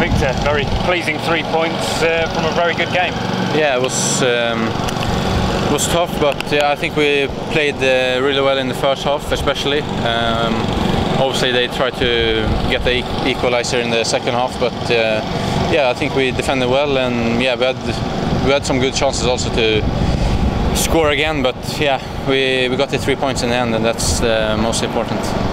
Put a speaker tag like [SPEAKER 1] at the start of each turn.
[SPEAKER 1] Viktor, very pleasing three points uh, from a very good game.
[SPEAKER 2] Yeah, it was um, it was tough, but yeah, I think we played uh, really well in the first half, especially. Um, obviously, they tried to get the equalizer in the second half, but uh, yeah, I think we defended well, and yeah, we had we had some good chances also to score again, but yeah, we, we got the three points in the end, and that's the most important.